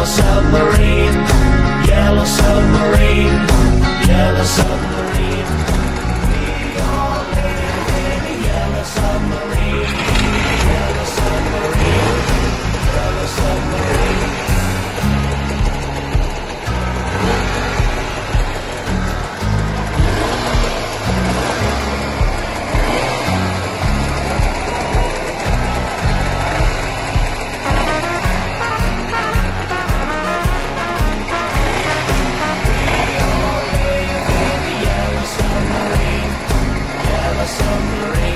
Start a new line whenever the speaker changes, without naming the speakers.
Yellow submarine, yellow submarine, yellow submarine. rain.